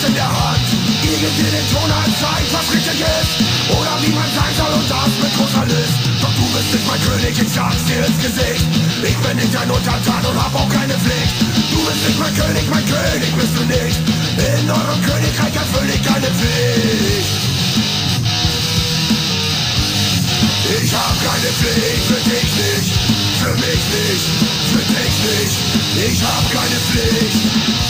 Es in der Hand. Ihr gebt dir den Ton an, zeigt, was richtig ist. Oder wie man sein soll und das mit großer List. Doch du bist nicht mein König, ich sag's dir ins Gesicht. Ich bin nicht dein Untertan und hab auch keine Pflicht. Du bist nicht mein König, mein König bist du nicht. In eurem Königreich erfülle ich keine Pflicht. Ich hab keine Pflicht für dich nicht, für mich nicht, für dich nicht. Ich hab keine Pflicht.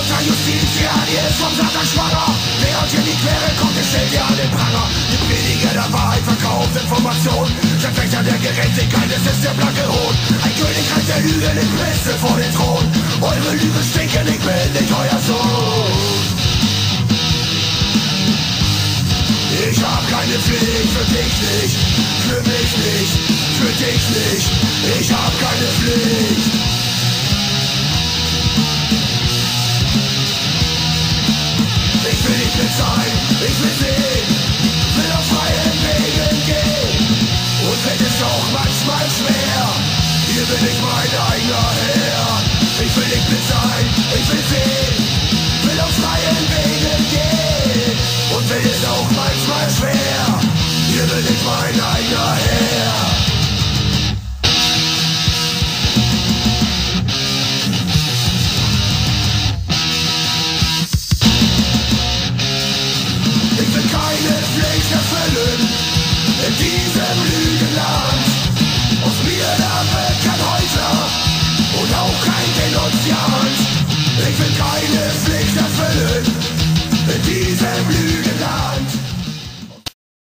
Mutter Justitia, die ist vom Satan schwanger. Wer uns hier die Quere kommt, der stellt dir an den Pranger. Die Prediger der Wahrheit verkauft Information. Der Wächter der Gerechtigkeit, es ist der blanke Hohn. Ein Königreich der Lüge, den Pisse vor den Thron. Eure Lüge stinken, ich bin nicht euer Sohn. Ich hab keine Pflicht für dich nicht, für mich nicht, für dich nicht. Ich hab keine Pflicht. für sie, will auf freien Wegen gehen. Und wenn es auch manchmal schwer, hier bin ich mein eigener Herr. Ich will nicht mit sein, ich will sehen, will auf freien Wegen gehen. Und wenn es auch manchmal schwer, hier bin ich mein eigener Herr. diesem Lügenland. Aus mir da wird kein Häusler und auch kein Denunziant. Ich will keine Pflicht erfüllen in diesem Lügenland.